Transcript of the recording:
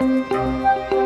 Música